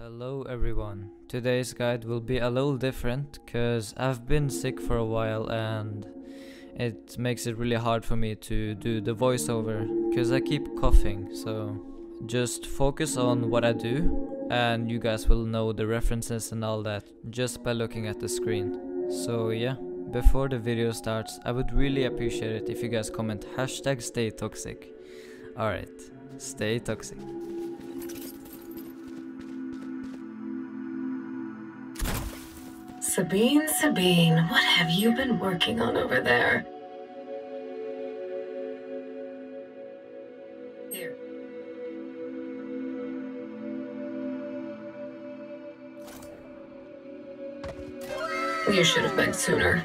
Hello everyone. Today's guide will be a little different cuz I've been sick for a while and it makes it really hard for me to do the voiceover cuz I keep coughing. So just focus on what I do and you guys will know the references and all that just by looking at the screen. So yeah, before the video starts, I would really appreciate it if you guys comment hashtag stay toxic. Alright, stay toxic. Sabine, Sabine, what have you been working on over there? Here. You should have begged sooner.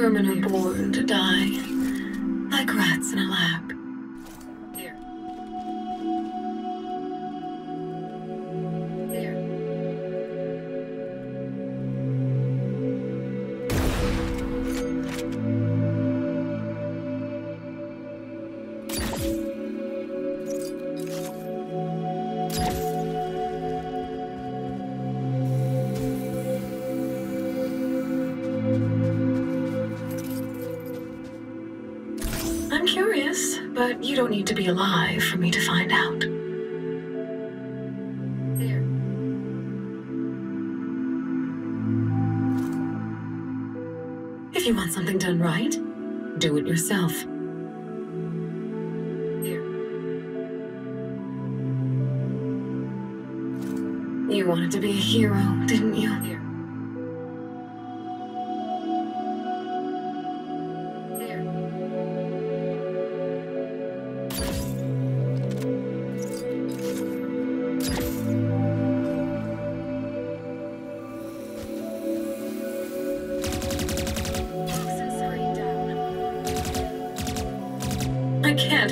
Vermin are born to die, like rats in a lab. I'm curious, but you don't need to be alive for me to find out. Here. If you want something done right, do it yourself. You wanted to be a hero, didn't you?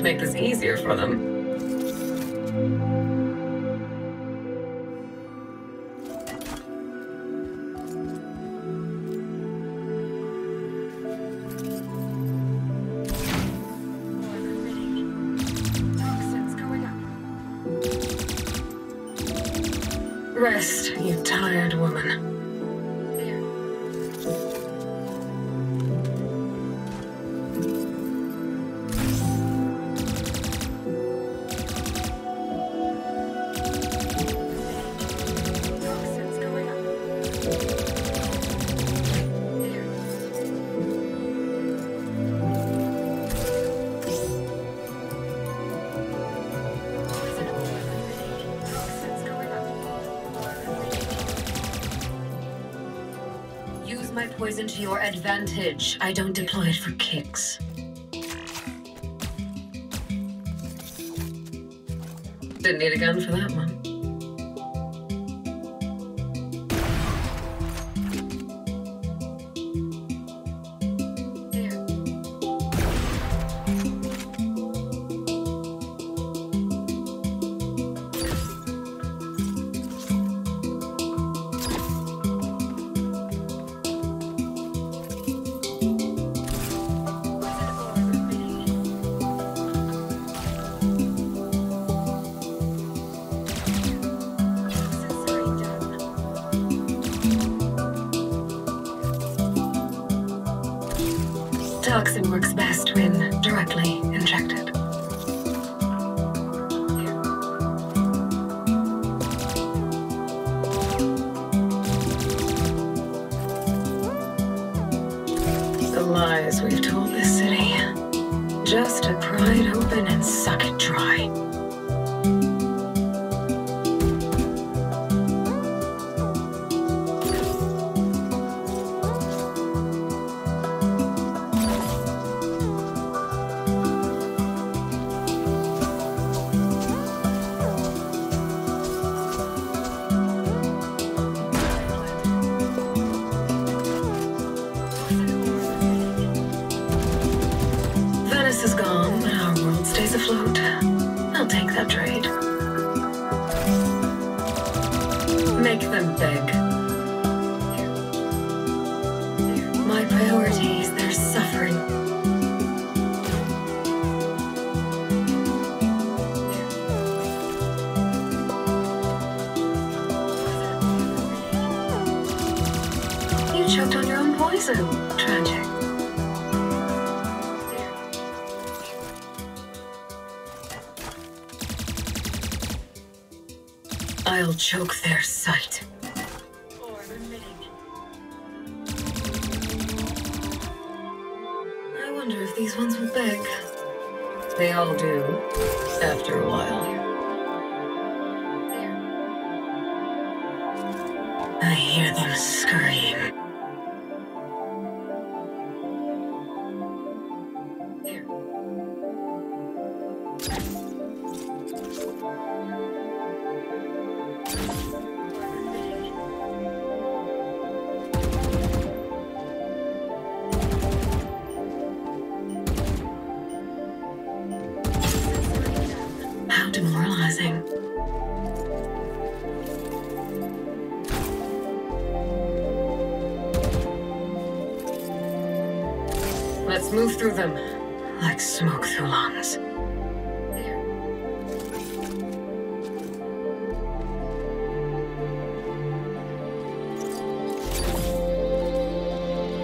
Make this easier for them. Rest, you tired woman. Poison to your advantage. I don't deploy it for kicks. Didn't need a gun for that one. Toxin works best when directly injected. is gone, our world stays afloat. I'll take that trade. Make them beg. My priority is their suffering. You choked on your own poison. I'll choke their sight. I wonder if these ones will beg. They all do, after a while. I hear them scurrying. Let's move through them like smoke through lungs.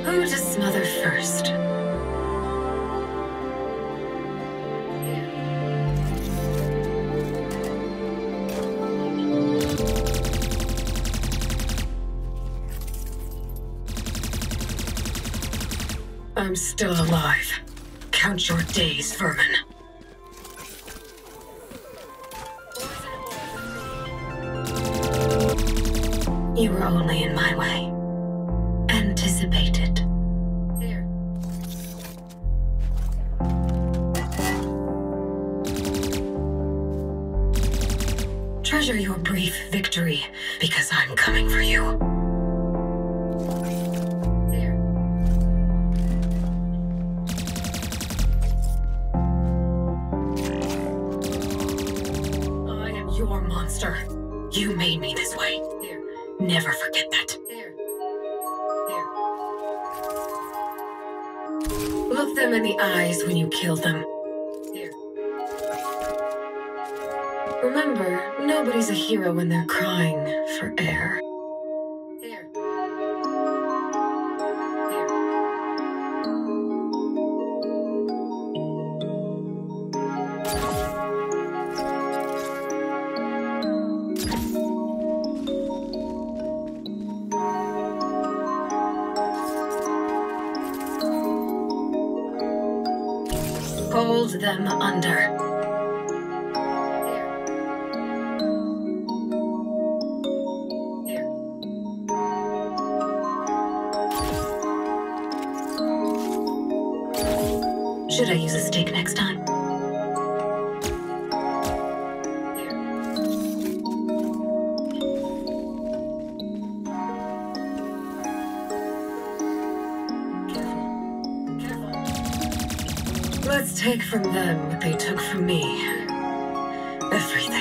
Who to smother first? I'm still alive. Count your days, vermin. You were only in my way. Anticipated. Treasure your brief victory, because I'm coming for you. Never forget that. Here. Here. Look them in the eyes when you kill them. Here. Remember, nobody's a hero when they're crying for air. Should I use a stick next time? Let's take from them what they took from me. Everything.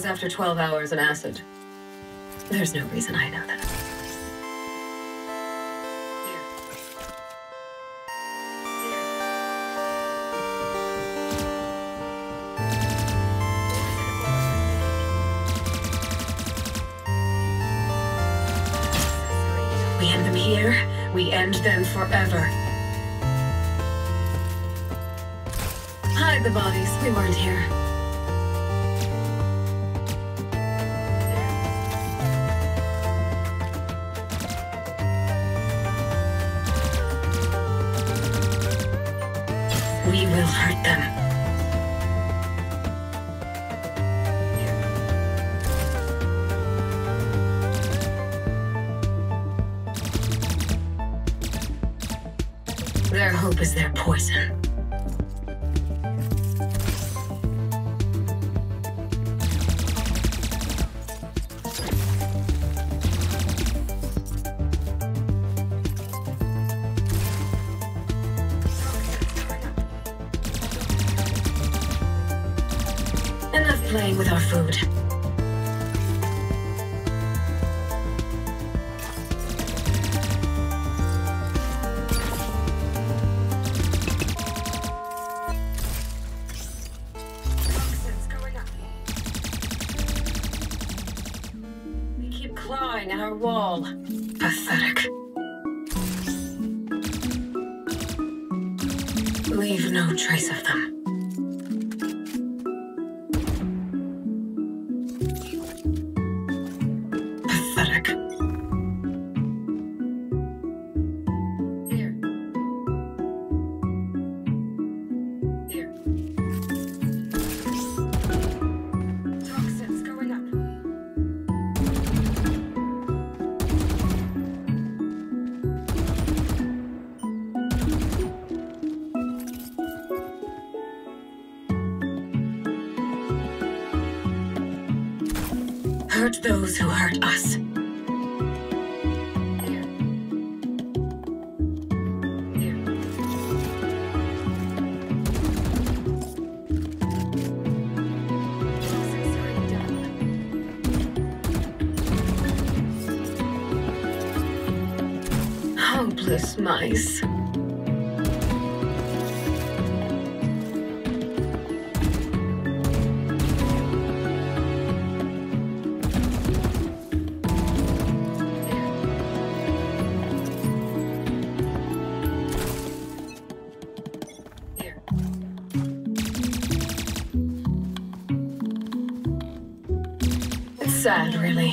Was after 12 hours in acid. There's no reason I know that. We end them here, we end them forever. Hide the bodies, we weren't here. Their hope is their poison. Enough playing with our food. hurt those who hurt us. hopeless mice. sad, really.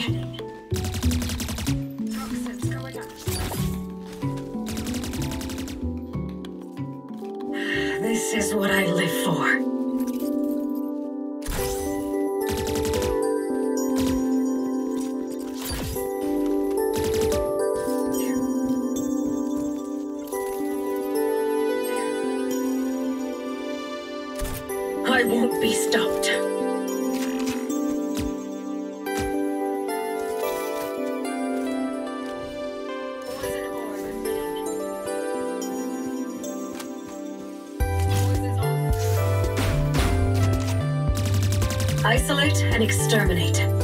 This is what I live for. isolate and exterminate.